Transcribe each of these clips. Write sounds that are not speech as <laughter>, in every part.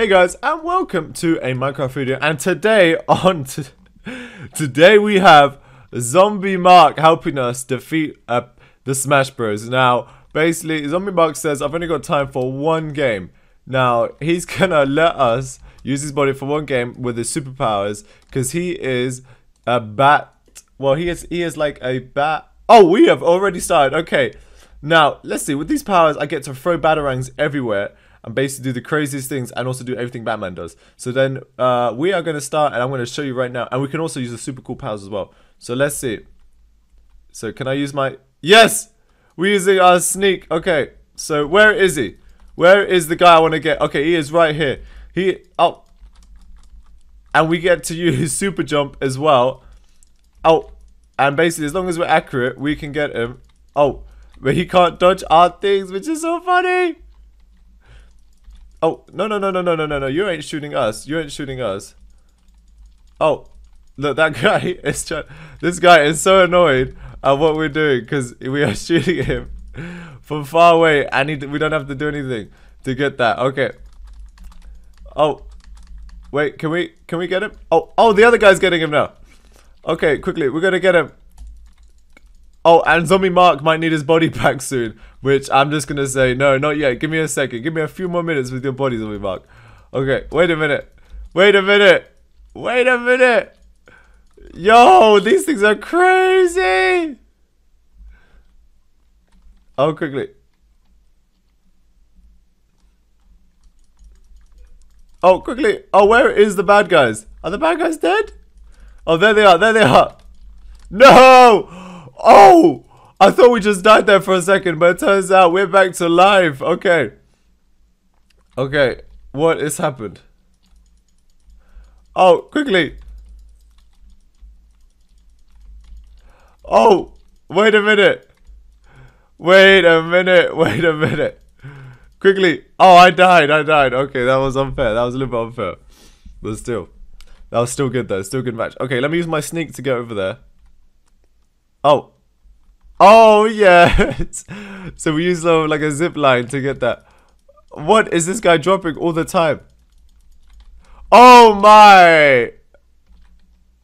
Hey guys, and welcome to a Minecraft video. And today on today we have Zombie Mark helping us defeat uh, the Smash Bros. Now, basically, Zombie Mark says I've only got time for one game. Now, he's <laughs> gonna let us use his body for one game with his superpowers because he is a bat. Well, he is he is like a bat. Oh, we have already started. Okay. Now, let's see. With these powers, I get to throw batarangs everywhere and basically do the craziest things and also do everything Batman does. So then uh, we are going to start and I'm going to show you right now. And we can also use the super cool powers as well. So let's see. So can I use my... Yes! We're using our sneak. Okay. So where is he? Where is the guy I want to get? Okay, he is right here. He... Oh. And we get to use his super jump as well. Oh. And basically, as long as we're accurate, we can get him. Oh. But he can't dodge our things, which is so funny. Oh, no, no, no, no, no, no, no, no. You ain't shooting us. You ain't shooting us. Oh, look, that <laughs> guy is trying. This guy is so annoyed at what we're doing because we are <laughs> shooting him from far away and he, we don't have to do anything to get that. Okay. Oh, wait, can we, can we get him? Oh, oh, the other guy's getting him now. Okay, quickly, we're gonna get him. Oh, and Zombie Mark might need his body <laughs> back soon. Which I'm just gonna say, no, not yet. Give me a second. Give me a few more minutes with your body, Zombie Mark. Okay, wait a minute. Wait a minute. Wait a minute. Yo, these things are crazy. Oh, quickly. Oh, quickly. Oh, where is the bad guys? Are the bad guys dead? Oh, there they are. There they are. No! Oh! I thought we just died there for a second, but it turns out we're back to life. Okay. Okay. What has happened? Oh, quickly. Oh, wait a minute. Wait a minute. <laughs> Wait a minute. Quickly. Oh, I died. I died. Okay, that was unfair. That was a little bit unfair. But still. That was still good though. Still good match. Okay, let me use my sneak to get over there. Oh. Oh, yes. <laughs> so we use uh, like a zip line to get that. What is this guy dropping all the time? Oh, my.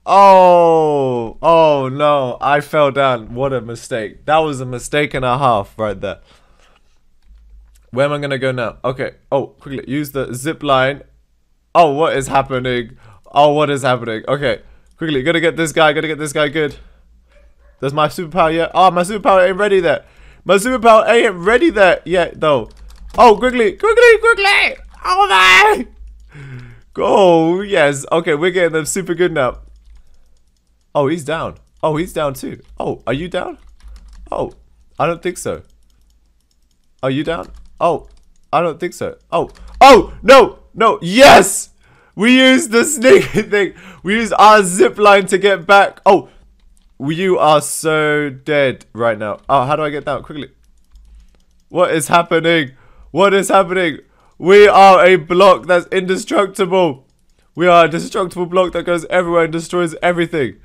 Oh. Oh, no. I fell down. What a mistake. That was a mistake and a half right there. Where am I to go now? Okay. Oh, quickly. Use the zip line. Oh, what is happening? Oh, what is happening? Okay. Quickly. Gotta get this guy. Gotta get this guy good. Does my superpower yet? Oh, ah, my superpower ain't ready there. My superpower ain't ready there yet, though. Oh, quickly, quickly, quickly! Oh, my! Go, yes. Okay, we're getting them super good now. Oh, he's down. Oh, he's down too. Oh, are you down? Oh, I don't think so. Are you down? Oh, I don't think so. Oh, oh, no, no, yes! We used the sneaky <laughs> thing. We used our zip line to get back. Oh, you are so dead right now. Oh, how do I get down? Quickly. What is happening? What is happening? We are a block that's indestructible. We are a destructible block that goes everywhere and destroys everything.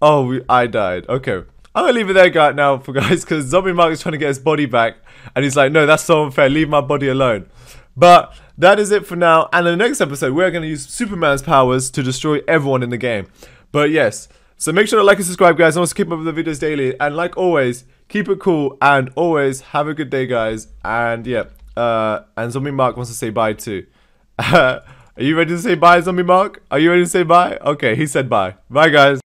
Oh, we, I died. Okay. I'm to leave it there guys, now for guys because Zombie Mark is trying to get his body back. And he's like, no, that's so unfair. Leave my body alone. But that is it for now. And in the next episode, we're to use Superman's powers to destroy everyone in the game. But yes, so make sure to like and subscribe, guys, and also keep up with the videos daily. And like always, keep it cool and always have a good day, guys. And yeah, uh, and Zombie Mark wants to say bye too. <laughs> Are you ready to say bye, Zombie Mark? Are you ready to say bye? Okay, he said bye. Bye, guys.